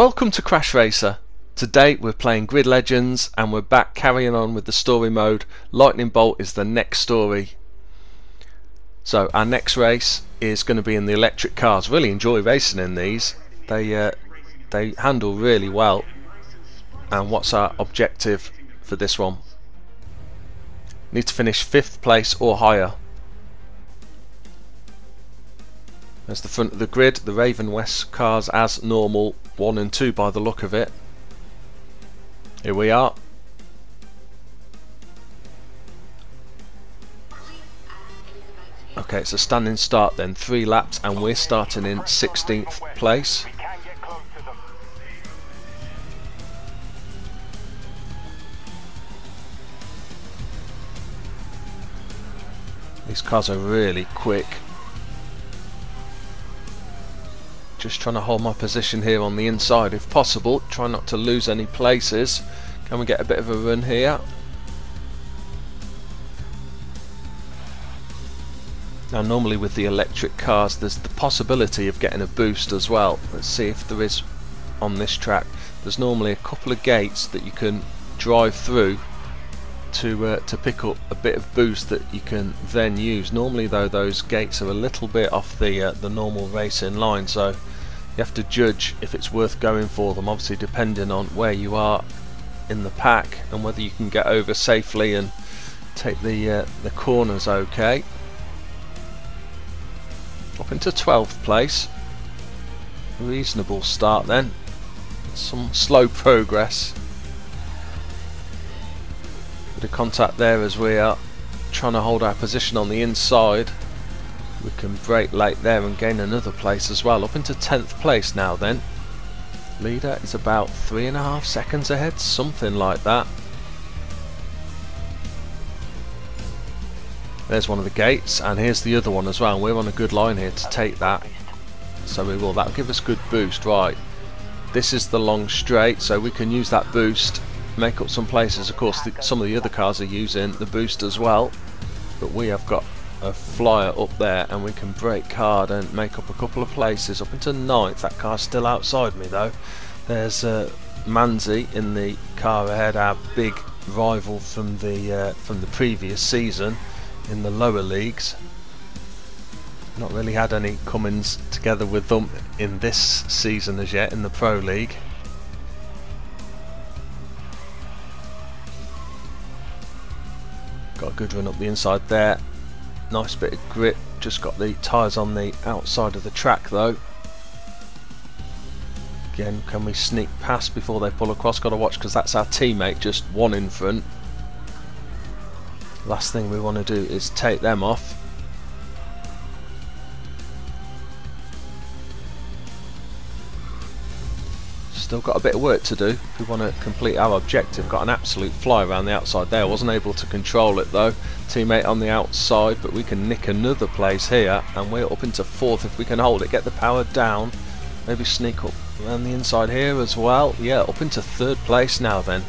Welcome to Crash Racer. Today we're playing Grid Legends and we're back carrying on with the story mode. Lightning Bolt is the next story. So our next race is going to be in the electric cars. Really enjoy racing in these. They uh, they handle really well. And what's our objective for this one? Need to finish fifth place or higher. There's the front of the grid, the Raven West cars as normal, 1 and 2 by the look of it. Here we are. Okay, it's a standing start then, 3 laps and we're starting in 16th place. These cars are really quick. Just trying to hold my position here on the inside if possible. Try not to lose any places. Can we get a bit of a run here? Now normally with the electric cars there's the possibility of getting a boost as well. Let's see if there is on this track. There's normally a couple of gates that you can drive through to uh, to pick up a bit of boost that you can then use. Normally though those gates are a little bit off the uh, the normal racing line so you have to judge if it's worth going for them obviously depending on where you are in the pack and whether you can get over safely and take the uh, the corners okay. Up into 12th place. Reasonable start then. Some slow progress bit of contact there as we are trying to hold our position on the inside. We can break late there and gain another place as well. Up into 10th place now then. Leader is about three and a half seconds ahead something like that. There's one of the gates and here's the other one as well. We're on a good line here to take that. So we will that'll give us good boost. Right. This is the long straight so we can use that boost make up some places. Of course the, some of the other cars are using the boost as well but we have got a flyer up there and we can break hard and make up a couple of places. Up into ninth that car's still outside me though. There's uh, Manzi in the car ahead our big rival from the uh, from the previous season in the lower leagues. Not really had any comings together with them in this season as yet in the Pro League good run up the inside there Nice bit of grip, just got the tyres on the outside of the track though. Again, can we sneak past before they pull across? Got to watch because that's our teammate, just one in front. Last thing we want to do is take them off. Still got a bit of work to do if we want to complete our objective. Got an absolute fly around the outside there. Wasn't able to control it though. Teammate on the outside, but we can nick another place here, and we're up into fourth if we can hold it. Get the power down. Maybe sneak up around the inside here as well. Yeah, up into third place now then.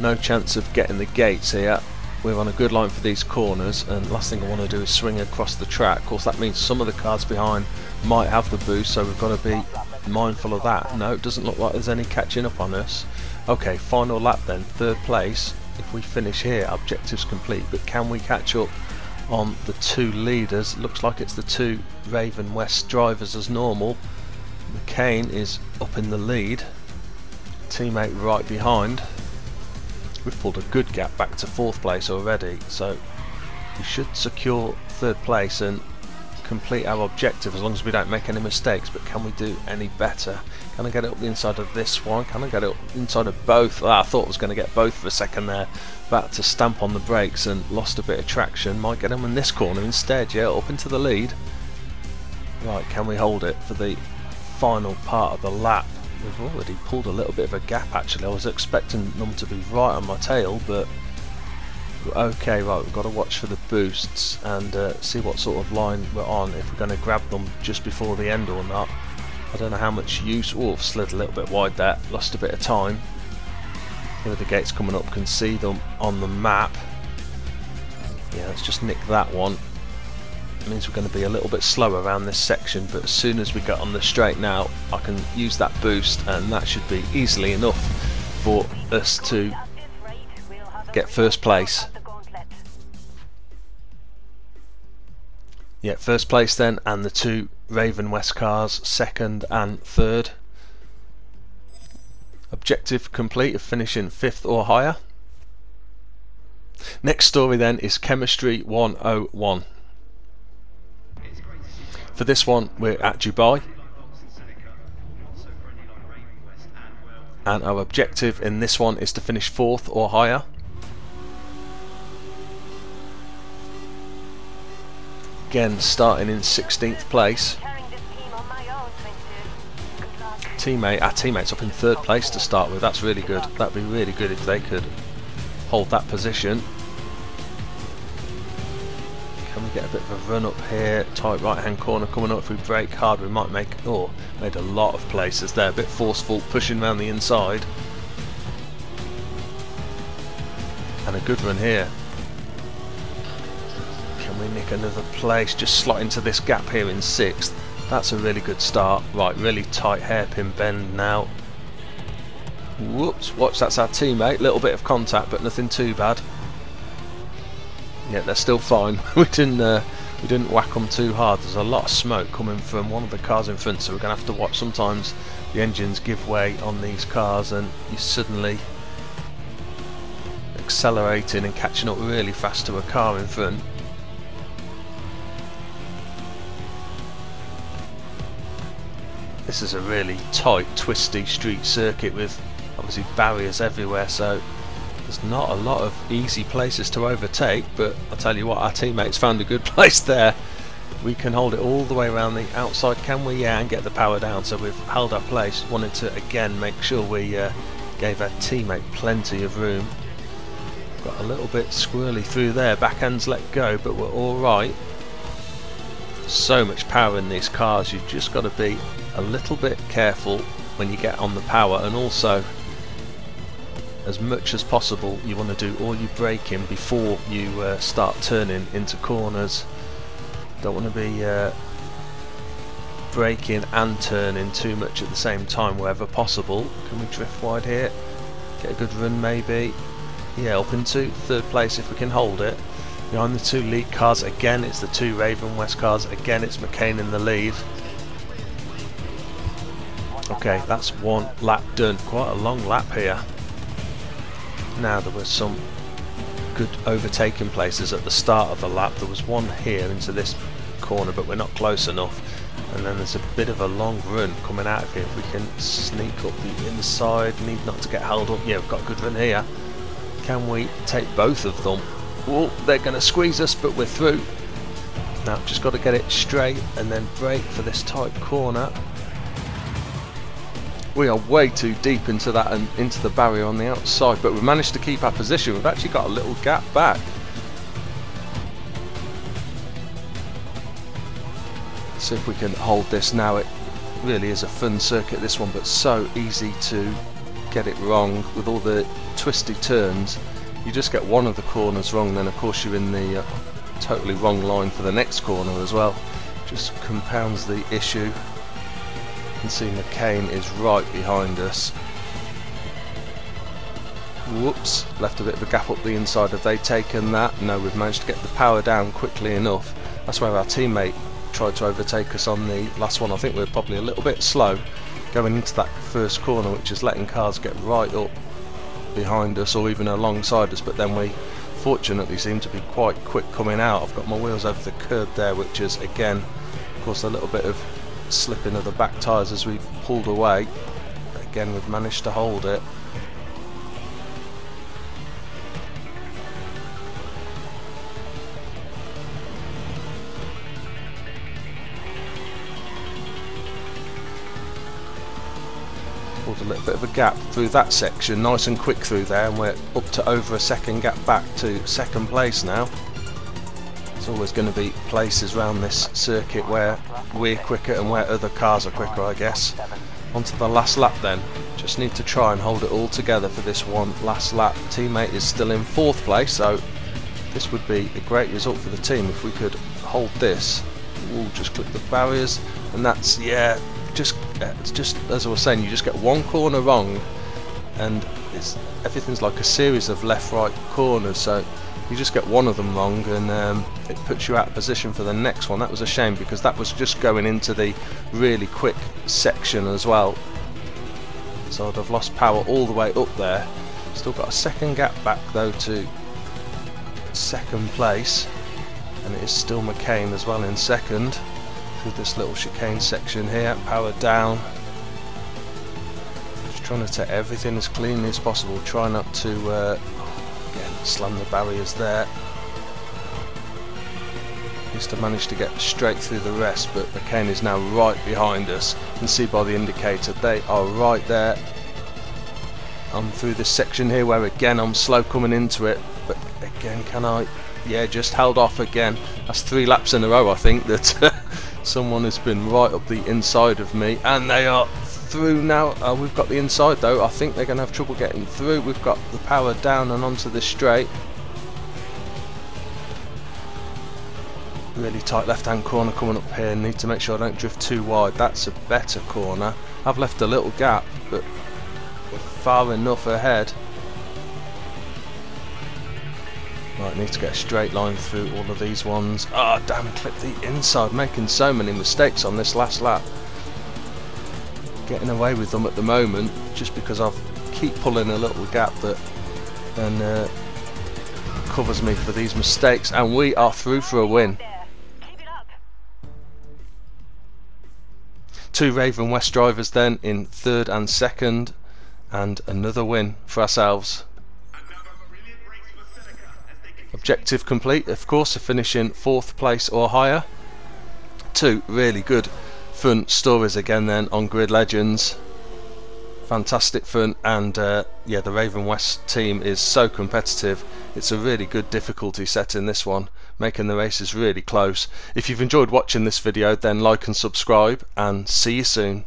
No chance of getting the gates here. We're on a good line for these corners, and last thing I want to do is swing across the track. Of course, that means some of the cars behind might have the boost, so we've got to be mindful of that. No, it doesn't look like there's any catching up on us. Okay, final lap then, third place. If we finish here, objectives complete, but can we catch up on the two leaders? Looks like it's the two Raven West drivers as normal. McKane is up in the lead, teammate right behind. We've pulled a good gap back to fourth place already, so we should secure third place and complete our objective as long as we don't make any mistakes. But can we do any better? Can I get it up the inside of this one? Can I get it up inside of both? Ah, I thought I was going to get both for a second there. About to stamp on the brakes and lost a bit of traction. Might get them in this corner instead. Yeah up into the lead. Right can we hold it for the final part of the lap we've already pulled a little bit of a gap actually I was expecting them to be right on my tail but Okay, right, we've got to watch for the boosts and uh, see what sort of line we're on, if we're going to grab them just before the end or not. I don't know how much use... Oh, I've slid a little bit wide there, lost a bit of time. Here are the gates coming up, can see them on the map. Yeah, let's just nick that one. It means we're going to be a little bit slower around this section, but as soon as we get on the straight now, I can use that boost, and that should be easily enough for us to get first place. Yeah, first place then, and the two Raven West cars, second and third. Objective complete of finishing fifth or higher. Next story then is Chemistry 101. For this one, we're at Dubai. And our objective in this one is to finish fourth or higher. Again, starting in 16th place. Teammate, our teammate's up in third place to start with. That's really good. That'd be really good if they could hold that position. Get a bit of a run up here? Tight right hand corner coming up. If we brake hard, we might make. Oh, made a lot of places there. A bit forceful, pushing around the inside. And a good run here. Can we nick another place? Just slot into this gap here in sixth. That's a really good start. Right, really tight hairpin bend now. Whoops, watch, that's our teammate. Little bit of contact, but nothing too bad. Yeah, they're still fine. we didn't uh, we didn't whack them too hard. There's a lot of smoke coming from one of the cars in front, so we're going to have to watch. Sometimes the engines give way on these cars, and you suddenly accelerating and catching up really fast to a car in front. This is a really tight, twisty street circuit with obviously barriers everywhere, so there's not a lot of easy places to overtake, but I'll tell you what, our teammates found a good place there. We can hold it all the way around the outside, can we? Yeah, and get the power down, so we've held our place. Wanted to, again, make sure we uh, gave our teammate plenty of room. Got a little bit squirrely through there, backhands let go, but we're alright. So much power in these cars, you've just got to be a little bit careful when you get on the power and also as much as possible you want to do all your braking before you uh, start turning into corners. Don't want to be uh, braking and turning too much at the same time wherever possible. Can we drift wide here? Get a good run maybe? Yeah up into third place if we can hold it. Behind the two lead cars again it's the two Raven West cars. Again it's McKane in the lead. Okay, that's one lap done. Quite a long lap here. Now there were some good overtaking places at the start of the lap. There was one here into this corner, but we're not close enough. And then there's a bit of a long run coming out of here. If we can sneak up the inside, need not to get held up. Yeah, we've got a good run here. Can we take both of them? Oh, they're going to squeeze us, but we're through. Now, just got to get it straight and then brake for this tight corner. We are way too deep into that and into the barrier on the outside, but we've managed to keep our position. We've actually got a little gap back. See if we can hold this now. It really is a fun circuit, this one, but so easy to get it wrong with all the twisty turns. You just get one of the corners wrong, then of course you're in the uh, totally wrong line for the next corner as well. Just compounds the issue can see McKane is right behind us. Whoops, left a bit of a gap up the inside. Have they taken that? No, we've managed to get the power down quickly enough. That's where our teammate tried to overtake us on the last one. I think we are probably a little bit slow going into that first corner, which is letting cars get right up behind us or even alongside us, but then we fortunately seem to be quite quick coming out. I've got my wheels over the curb there, which is again, of course, a little bit of slipping of the back tyres as we've pulled away. Again, we've managed to hold it. Pulled a little bit of a gap through that section, nice and quick through there, and we're up to over a second gap back to second place now. There's always going to be places around this circuit where we're quicker and where other cars are quicker I guess. Onto the last lap then. Just need to try and hold it all together for this one last lap. Teammate is still in fourth place so this would be a great result for the team if we could hold this. We'll just click the barriers, and that's yeah, just it's just as I was saying, you just get one corner wrong, and it's everything's like a series of left-right corners. So you just get one of them wrong, and um, it puts you out of position for the next one. That was a shame because that was just going into the really quick section as well. So I'd have lost power all the way up there. Still got a second gap back though to second place and it is still McKane as well in second through this little chicane section here power down trying to take everything as cleanly as possible try not to uh, again slam the barriers there. Used to manage to get straight through the rest but McKane is now right behind us. You can see by the indicator they are right there. I'm through this section here where again I'm slow coming into it. But again can I? Yeah just held off again. That's three laps in a row I think that someone has been right up the inside of me. And they are through now. Uh, we've got the inside though. I think they're gonna have trouble getting through. We've got the power down and onto the straight. Really tight left hand corner coming up here. Need to make sure I don't drift too wide. That's a better corner. I've left a little gap but we're far enough ahead. Right, need to get a straight line through all of these ones. Ah, oh, damn, clip the inside, making so many mistakes on this last lap. Getting away with them at the moment, just because I keep pulling a little gap that then uh, covers me for these mistakes, and we are through for a win. Two Raven West drivers then in third and second, and another win for ourselves. Objective complete, of course, to finish in fourth place or higher. Two really good fun stories again then on Grid Legends. Fantastic fun and uh, yeah the Raven West team is so competitive. It's a really good difficulty set in this one, making the races really close. If you've enjoyed watching this video then like and subscribe and see you soon.